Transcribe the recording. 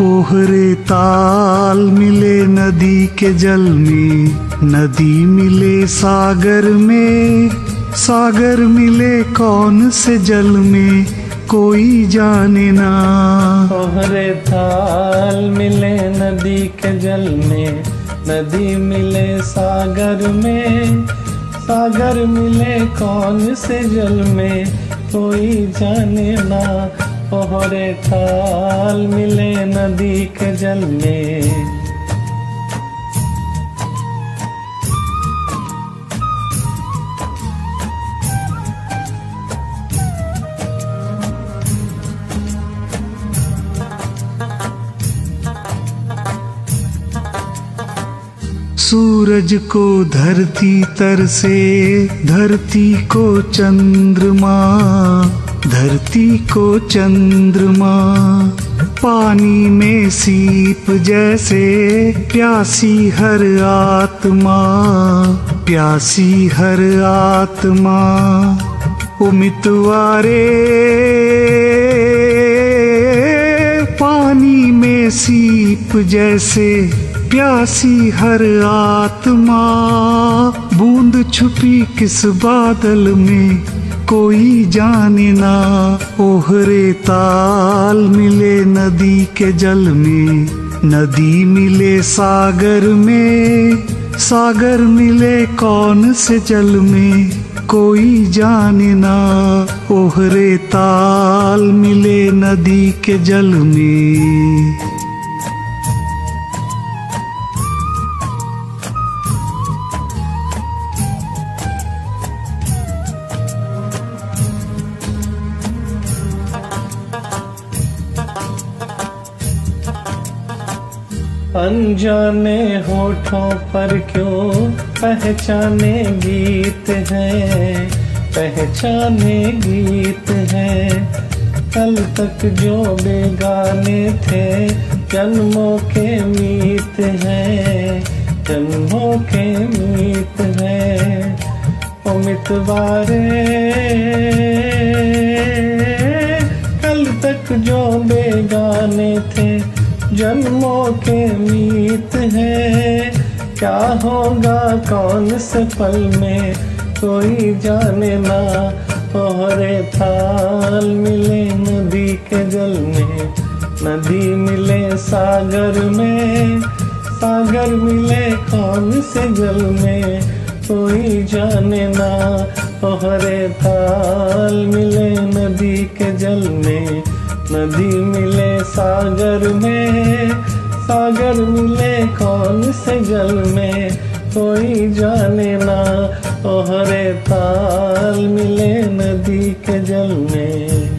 ओहरे ताल मिले नदी के जल में, नदी मिले सागर में, सागर मिले कौन से जल में, कोई जाने ना। ओहरे ताल मिले नदी के जल में, नदी मिले सागर में, सागर मिले कौन से जल में, कोई जाने ना। ओहरे ताल मिले नदी के जल में सूरज को धरती तर से, धरती को चंद्रमा, धरती को चंद्रमा। पानी में सीप जैसे, प्यासी हर आत्मा, प्यासी हर आत्मा। उमितवारे पानी में सीप जैसे प्यासी हर आत्मा, बूंद छुपी किस बादल में, कोई जाने ना, ओहरे ताल मिले नदी के जल में। नदी मिले सागर में, सागर मिले कौन से जल में, कोई जाने ना, ओहरे ताल मिले नदी के जल में। अनजाने होठों पर क्यों पहचाने गीत हैं? पहचाने गीत हैं। कल तक जो बेगाने थे, जन्मों के मीत हैं। जन्मों के मीत हैं। उमितवारे कल तक जो बेगाने थे जन्मों के मीत हैं। क्या होगा, कौन से पल में? कोई जाने ना। ओहरे थाल मिले नदी के जल में। नदी मिले सागर में। सागर मिले कौन से जल में? कोई जाने ना। ओहरे थाल मिले नदी के जल में। नदी मिले सागर में, सागर मिले कौन से जल में? कोई जाने ना ओहरे ताल मिले नदी के जल में।